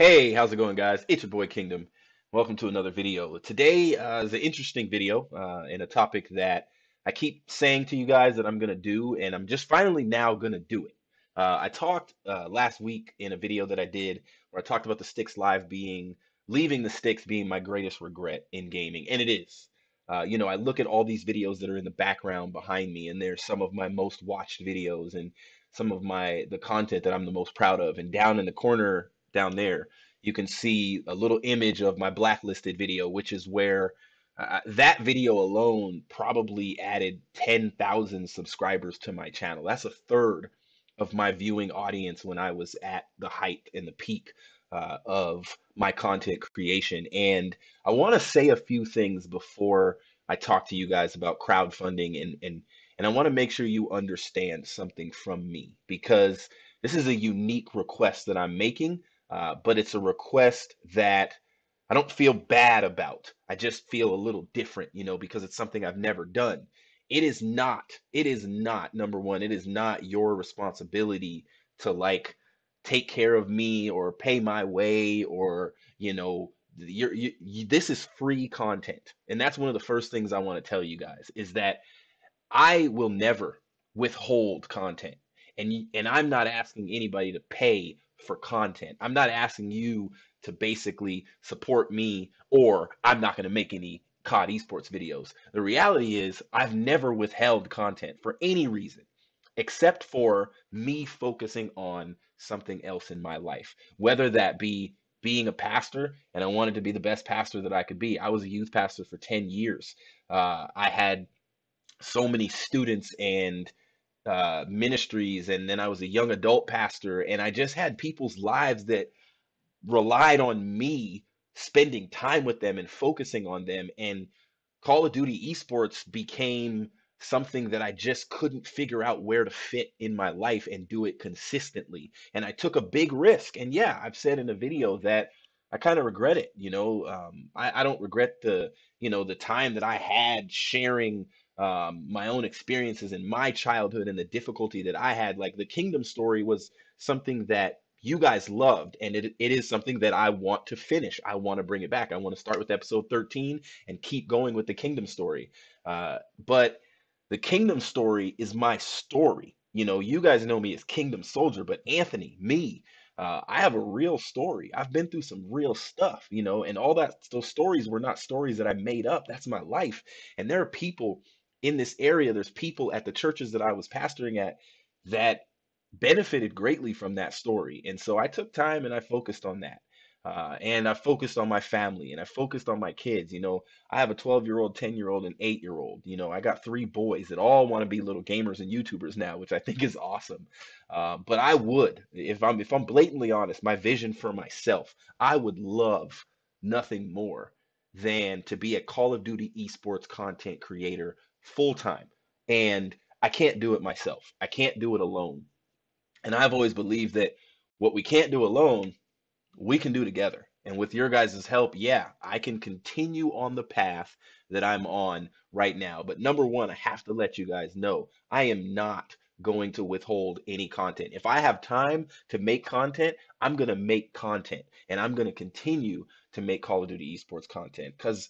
Hey, how's it going, guys? It's your boy Kingdom. Welcome to another video. Today uh, is an interesting video uh, and a topic that I keep saying to you guys that I'm going to do, and I'm just finally now going to do it. Uh, I talked uh, last week in a video that I did where I talked about the Stiks Live being, leaving the Stiks being my greatest regret in gaming, and it is. Uh, you know, I look at all these videos that are in the background behind me, and they're some of my most watched videos and some of my the content that I'm the most proud of. And down in the corner down there, you can see a little image of my blacklisted video, which is where uh, that video alone probably added 10,000 subscribers to my channel. That's a third of my viewing audience when I was at the height and the peak uh, of my content creation. And I want to say a few things before I talk to you guys about crowdfunding and and and I want to make sure you understand something from me because this is a unique request that I'm making uh, but it's a request that I don't feel bad about. I just feel a little different, you know, because it's something I've never done. It is not, it is not, number one, it is not your responsibility to like take care of me or pay my way or, you know, you're, you, you, this is free content. And that's one of the first things I want to tell you guys is that I will never withhold content. And, and I'm not asking anybody to pay for content. I'm not asking you to basically support me or I'm not going to make any COD esports videos. The reality is I've never withheld content for any reason except for me focusing on something else in my life, whether that be being a pastor and I wanted to be the best pastor that I could be. I was a youth pastor for 10 years. Uh, I had so many students and uh, ministries, and then I was a young adult pastor, and I just had people's lives that relied on me spending time with them and focusing on them. And Call of Duty esports became something that I just couldn't figure out where to fit in my life and do it consistently. And I took a big risk. And yeah, I've said in a video that I kind of regret it. You know, um, I, I don't regret the, you know, the time that I had sharing um, my own experiences in my childhood and the difficulty that I had. Like the kingdom story was something that you guys loved, and it, it is something that I want to finish. I want to bring it back. I want to start with episode 13 and keep going with the kingdom story. Uh, but the kingdom story is my story. You know, you guys know me as Kingdom Soldier, but Anthony, me, uh, I have a real story. I've been through some real stuff, you know, and all that, those stories were not stories that I made up. That's my life. And there are people in this area, there's people at the churches that I was pastoring at that benefited greatly from that story. And so I took time and I focused on that. Uh, and I focused on my family and I focused on my kids. You know, I have a 12 year old, 10 year old, and 8 year old. You know, I got three boys that all want to be little gamers and YouTubers now, which I think is awesome. Uh, but I would, if I'm if I'm blatantly honest, my vision for myself, I would love nothing more than to be a Call of Duty esports content creator full time. And I can't do it myself. I can't do it alone. And I've always believed that what we can't do alone, we can do together. And with your guys' help, yeah, I can continue on the path that I'm on right now. But number one, I have to let you guys know I am not going to withhold any content. If I have time to make content, I'm going to make content and I'm going to continue to make Call of Duty esports content because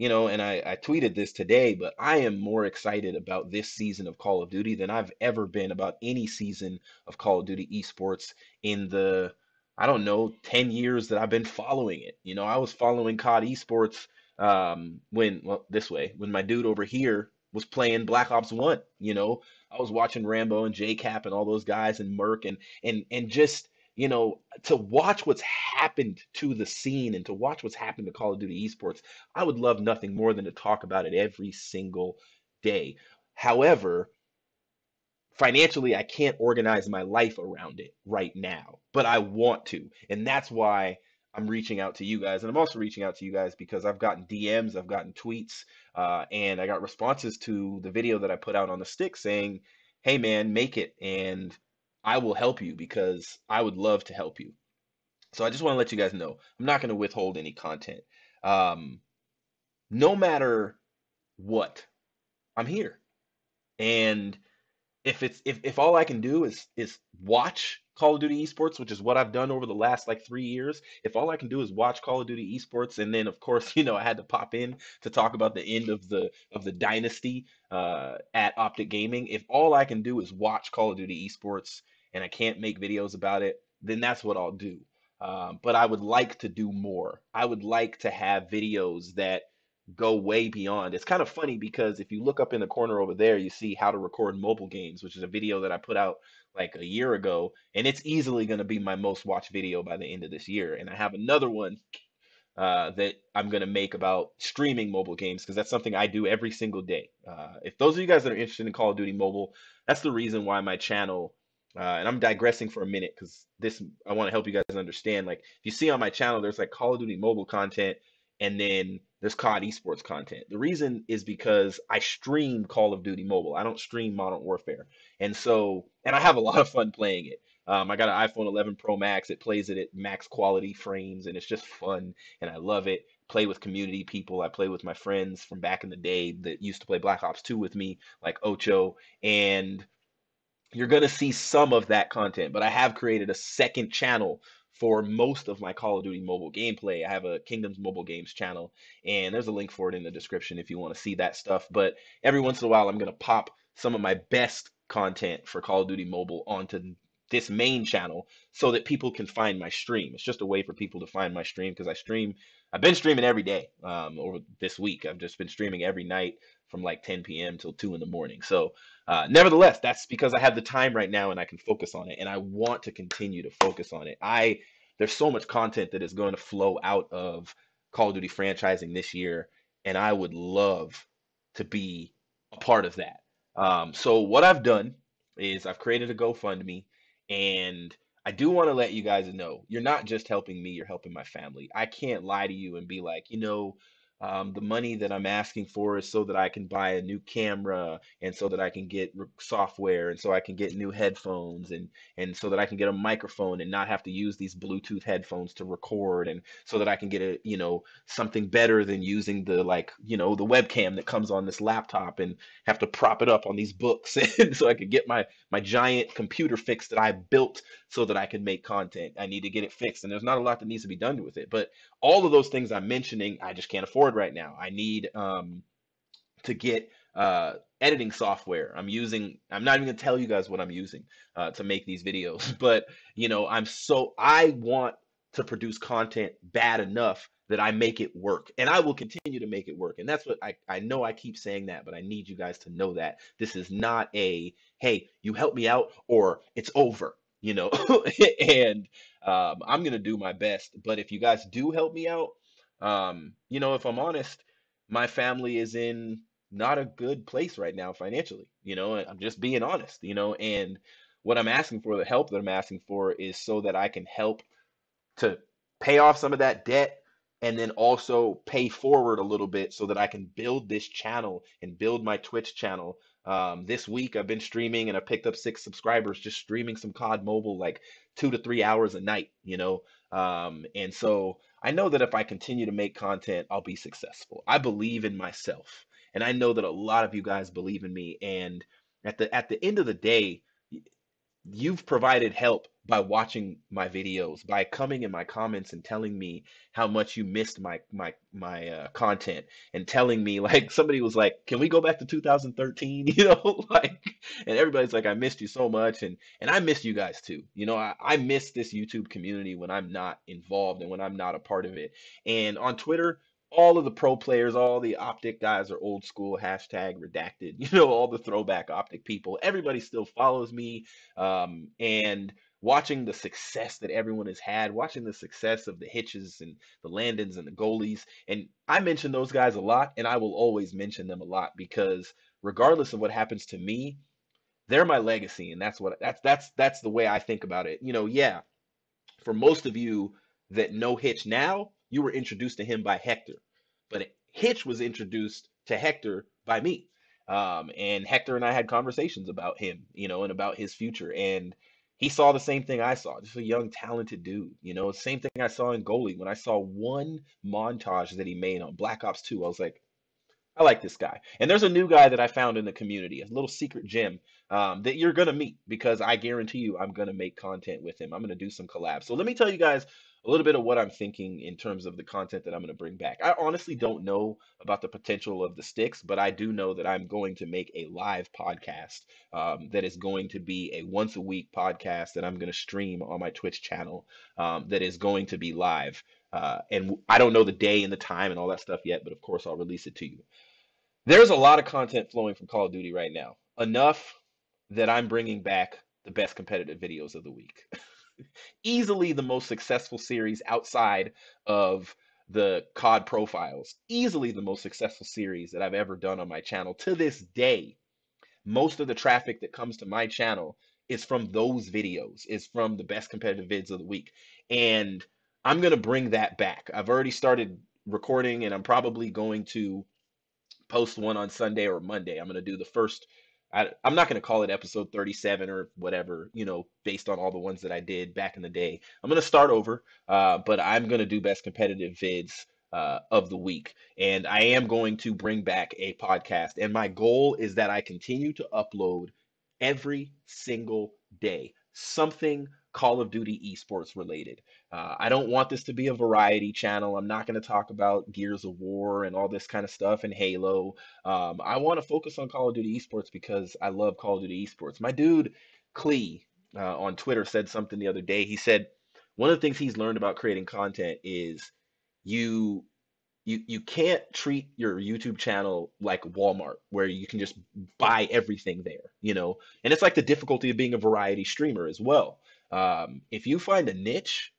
you know, and I, I tweeted this today, but I am more excited about this season of Call of Duty than I've ever been about any season of Call of Duty esports in the, I don't know, 10 years that I've been following it. You know, I was following COD esports um, when, well, this way, when my dude over here was playing Black Ops 1, you know, I was watching Rambo and JKap and all those guys and MerK and, and, and just, you know, to watch what's happened to the scene and to watch what's happened to Call of Duty esports, I would love nothing more than to talk about it every single day. However, financially, I can't organize my life around it right now, but I want to. And that's why I'm reaching out to you guys. And I'm also reaching out to you guys because I've gotten DMs, I've gotten tweets, uh, and I got responses to the video that I put out on the stick saying, hey, man, make it. And I will help you because I would love to help you. So I just want to let you guys know I'm not going to withhold any content. Um, no matter what, I'm here. And if it's if, if all I can do is is watch Call of Duty esports, which is what I've done over the last like three years, if all I can do is watch Call of Duty esports, and then of course, you know, I had to pop in to talk about the end of the of the dynasty uh, at Optic Gaming. If all I can do is watch Call of Duty esports and I can't make videos about it, then that's what I'll do. Um, but I would like to do more. I would like to have videos that go way beyond. It's kind of funny because if you look up in the corner over there, you see how to record mobile games, which is a video that I put out like a year ago, and it's easily going to be my most watched video by the end of this year. And I have another one uh, that I'm going to make about streaming mobile games because that's something I do every single day. Uh, if those of you guys that are interested in Call of Duty Mobile, that's the reason why my channel. Uh, and I'm digressing for a minute because this I want to help you guys understand. Like, if you see on my channel, there's like Call of Duty mobile content, and then there's COD esports content. The reason is because I stream Call of Duty Mobile. I don't stream Modern Warfare. And so, and I have a lot of fun playing it. Um, I got an iPhone 11 Pro Max. It plays it at max quality frames, and it's just fun, and I love it. Play with community people. I play with my friends from back in the day that used to play Black Ops 2 with me, like Ocho, and you're going to see some of that content. But I have created a second channel for most of my Call of Duty mobile gameplay. I have a Kingdoms Mobile Games channel, and there's a link for it in the description if you want to see that stuff. But every once in a while, I'm going to pop some of my best content for Call of Duty Mobile onto this main channel so that people can find my stream. It's just a way for people to find my stream because I stream. I've been streaming every day um, over this week. I've just been streaming every night from like 10 p.m. till 2 in the morning. So, uh, nevertheless, that's because I have the time right now and I can focus on it, and I want to continue to focus on it. I there's so much content that is going to flow out of Call of Duty franchising this year, and I would love to be a part of that. Um, so what I've done is I've created a GoFundMe, and I do want to let you guys know you're not just helping me, you're helping my family. I can't lie to you and be like, you know, um, the money that I'm asking for is so that I can buy a new camera and so that I can get software and so I can get new headphones and and so that I can get a microphone and not have to use these Bluetooth headphones to record and so that I can get a you know something better than using the like you know the webcam that comes on this laptop and have to prop it up on these books and so I could get my my giant computer fixed that I built so that I can make content. I need to get it fixed and there's not a lot that needs to be done with it. But all of those things I'm mentioning, I just can't afford right now. I need um, to get uh, editing software. I'm using, I'm not even gonna tell you guys what I'm using uh, to make these videos, but you know, I'm so, I want to produce content bad enough that I make it work. And I will continue to make it work. And that's what I, I know I keep saying that, but I need you guys to know that this is not a, hey, you help me out or it's over, you know, and um, I'm going to do my best. But if you guys do help me out, um, you know, if I'm honest, my family is in not a good place right now financially, you know, I'm just being honest, you know, and what I'm asking for, the help that I'm asking for is so that I can help to pay off some of that debt and then also pay forward a little bit so that I can build this channel and build my Twitch channel. Um, this week I've been streaming and I picked up six subscribers just streaming some COD Mobile like two to three hours a night, you know. Um, and so I know that if I continue to make content, I'll be successful. I believe in myself, and I know that a lot of you guys believe in me. And at the at the end of the day, you've provided help by watching my videos, by coming in my comments and telling me how much you missed my my my uh, content, and telling me like somebody was like, "Can we go back to 2013?" You know, like, and everybody's like, "I missed you so much," and and I miss you guys too. You know, I, I miss this YouTube community when I'm not involved and when I'm not a part of it. And on Twitter, all of the pro players, all the optic guys are old school, hashtag redacted, you know, all the throwback optic people. Everybody still follows me. Um, and watching the success that everyone has had, watching the success of the Hitches and the Landons and the goalies. And I mention those guys a lot, and I will always mention them a lot because regardless of what happens to me, they're my legacy. And that's what that's that's that's the way I think about it. You know, yeah, for most of you that know Hitch now, you were introduced to him by Hector, but Hitch was introduced to Hector by me. Um, and Hector and I had conversations about him, you know, and about his future. And he saw the same thing I saw, just a young, talented dude. You know, same thing I saw in goalie when I saw one montage that he made on Black Ops 2. I was like, I like this guy. And there's a new guy that I found in the community, a little secret gem um, that you're going to meet because I guarantee you I'm going to make content with him. I'm going to do some collabs. So let me tell you guys a little bit of what I'm thinking in terms of the content that I'm going to bring back. I honestly don't know about the potential of the Stiks, but I do know that I'm going to make a live podcast um, that is going to be a once a week podcast that I'm going to stream on my Twitch channel um, that is going to be live. Uh, and I don't know the day and the time and all that stuff yet, but of course I'll release it to you. There's a lot of content flowing from Call of Duty right now. Enough that I'm bringing back the best competitive videos of the week. Easily the most successful series outside of the COD profiles. Easily the most successful series that I've ever done on my channel. To this day, most of the traffic that comes to my channel is from those videos, is from the best competitive vids of the week. And I'm going to bring that back. I've already started recording and I'm probably going to post one on Sunday or Monday. I'm going to do the first. I, I'm not going to call it episode 37 or whatever, you know, based on all the ones that I did back in the day. I'm going to start over, uh, but I'm going to do best competitive vids uh, of the week. And I am going to bring back a podcast. And my goal is that I continue to upload every single day something Call of Duty esports related. Uh, I don't want this to be a variety channel. I'm not going to talk about Gears of War and all this kind of stuff and Halo. Um, I want to focus on Call of Duty esports because I love Call of Duty esports. My dude, Klee, uh, on Twitter said something the other day. He said one of the things he's learned about creating content is you you you can't treat your YouTube channel like Walmart where you can just buy everything there, you know. And it's like the difficulty of being a variety streamer as well. Um, if you find a niche,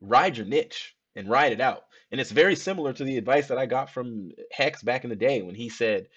ride your niche and ride it out. And it's very similar to the advice that I got from Hex back in the day when he said,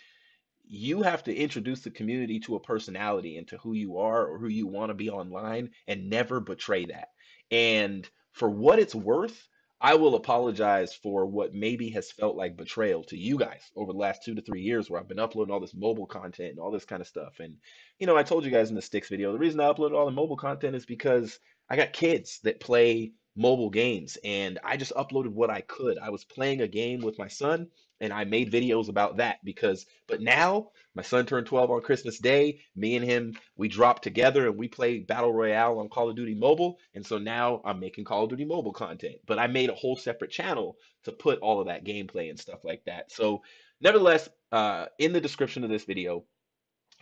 you have to introduce the community to a personality and to who you are or who you want to be online and never betray that. And for what it's worth, I will apologize for what maybe has felt like betrayal to you guys over the last two to three years where I've been uploading all this mobile content and all this kind of stuff. And, you know, I told you guys in the Stiks video, the reason I uploaded all the mobile content is because I got kids that play mobile games and I just uploaded what I could. I was playing a game with my son and I made videos about that because but now my son turned 12 on Christmas Day. Me and him we dropped together and we played Battle Royale on Call of Duty Mobile and so now I'm making Call of Duty Mobile content. But I made a whole separate channel to put all of that gameplay and stuff like that. So nevertheless, uh, in the description of this video,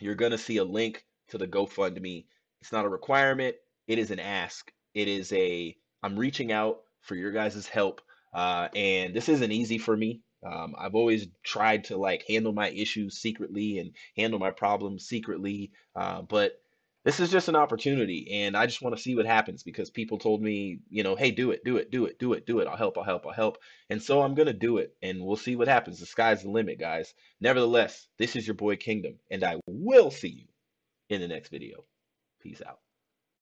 you're going to see a link to the GoFundMe. It's not a requirement, it is an ask. It is a I'm reaching out for your guys' help. Uh, and this isn't easy for me. Um, I've always tried to like handle my issues secretly and handle my problems secretly. Uh, but this is just an opportunity and I just want to see what happens because people told me, you know, hey, do it, do it, do it, do it, do it. I'll help, I'll help, I'll help. And so I'm going to do it and we'll see what happens. The sky's the limit, guys. Nevertheless, this is your boy Kingdom and I will see you in the next video. Peace out.